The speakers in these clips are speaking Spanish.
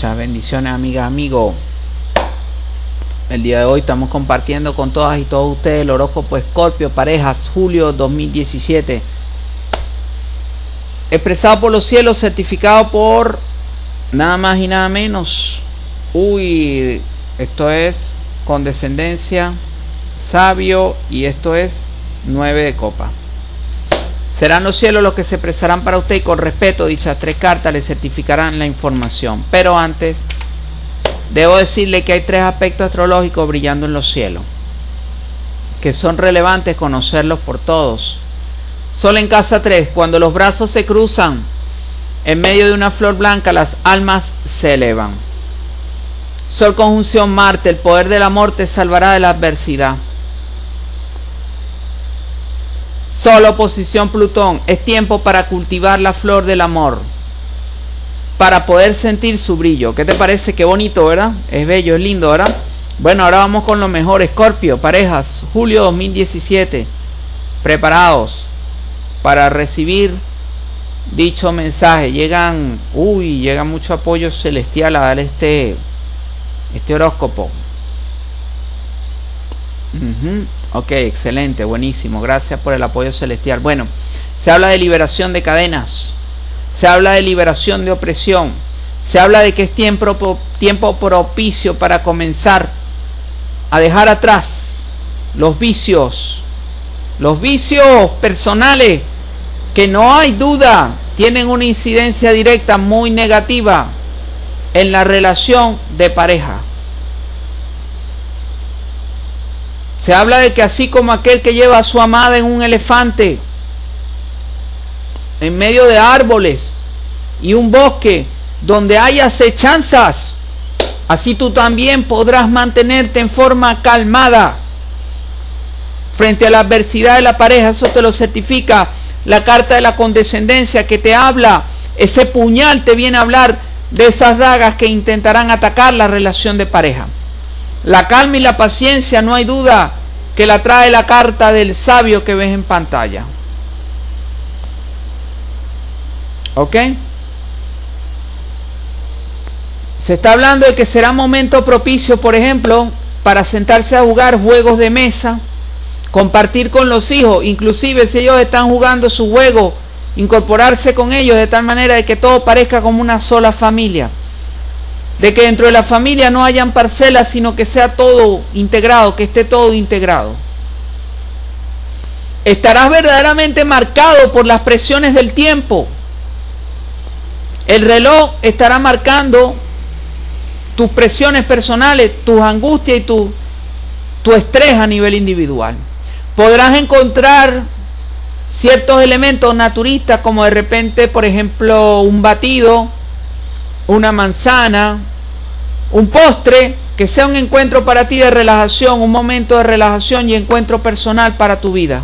Muchas bendiciones, amigas, amigos. El día de hoy estamos compartiendo con todas y todos ustedes el horóscopo Escorpio, parejas, julio 2017. Expresado por los cielos, certificado por nada más y nada menos. Uy, esto es condescendencia, sabio y esto es nueve de copa. Serán los cielos los que se expresarán para usted y con respeto dichas tres cartas le certificarán la información. Pero antes, debo decirle que hay tres aspectos astrológicos brillando en los cielos, que son relevantes conocerlos por todos. Sol en casa 3, cuando los brazos se cruzan en medio de una flor blanca, las almas se elevan. Sol conjunción Marte, el poder del amor te salvará de la adversidad. Solo oposición Plutón. Es tiempo para cultivar la flor del amor. Para poder sentir su brillo. ¿Qué te parece? Qué bonito, ¿verdad? Es bello, es lindo, ¿verdad? Bueno, ahora vamos con lo mejor. Escorpio, parejas, julio 2017. Preparados para recibir dicho mensaje. Llegan, uy, llega mucho apoyo celestial a dar este, este horóscopo. Ok, excelente, buenísimo. Gracias por el apoyo celestial. Bueno, se habla de liberación de cadenas. Se habla de liberación de opresión. Se habla de que es tiempo, tiempo propicio para comenzar a dejar atrás los vicios. Los vicios personales que no hay duda tienen una incidencia directa muy negativa en la relación de pareja. Se habla de que así como aquel que lleva a su amada en un elefante, en medio de árboles y un bosque donde hay acechanzas, así tú también podrás mantenerte en forma calmada frente a la adversidad de la pareja. Eso te lo certifica la carta de la condescendencia que te habla, ese puñal te viene a hablar de esas dagas que intentarán atacar la relación de pareja. La calma y la paciencia, no hay duda que la trae la carta del sabio que ves en pantalla. ¿Ok? Se está hablando de que será momento propicio, por ejemplo, para sentarse a jugar juegos de mesa, compartir con los hijos, inclusive si ellos están jugando su juego, incorporarse con ellos de tal manera de que todo parezca como una sola familia de que dentro de la familia no hayan parcelas, sino que sea todo integrado, que esté todo integrado. Estarás verdaderamente marcado por las presiones del tiempo. El reloj estará marcando tus presiones personales, tus angustias y tu, tu estrés a nivel individual. Podrás encontrar ciertos elementos naturistas como de repente, por ejemplo, un batido, una manzana, un postre que sea un encuentro para ti de relajación, un momento de relajación y encuentro personal para tu vida.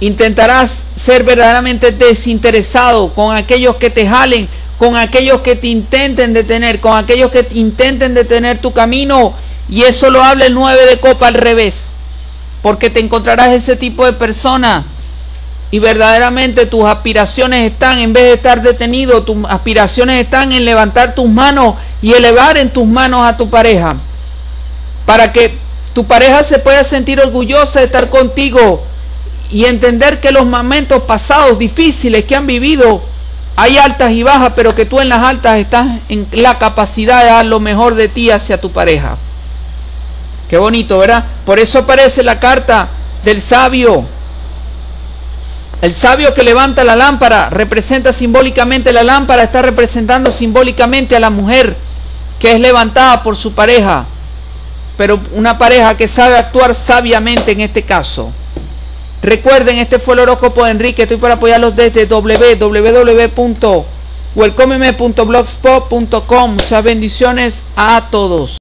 Intentarás ser verdaderamente desinteresado con aquellos que te jalen, con aquellos que te intenten detener, con aquellos que intenten detener tu camino. Y eso lo habla el 9 de copa al revés. Porque te encontrarás ese tipo de persona y verdaderamente tus aspiraciones están, en vez de estar detenido, tus aspiraciones están en levantar tus manos y elevar en tus manos a tu pareja. Para que tu pareja se pueda sentir orgullosa de estar contigo y entender que los momentos pasados difíciles que han vivido, hay altas y bajas, pero que tú en las altas estás en la capacidad de dar lo mejor de ti hacia tu pareja. Qué bonito, ¿verdad? Por eso aparece la carta del sabio el sabio que levanta la lámpara representa simbólicamente la lámpara, está representando simbólicamente a la mujer que es levantada por su pareja, pero una pareja que sabe actuar sabiamente en este caso. Recuerden, este fue el horóscopo de Enrique, estoy para apoyarlos desde www.welcomeme.blogspot.com. Muchas bendiciones a todos.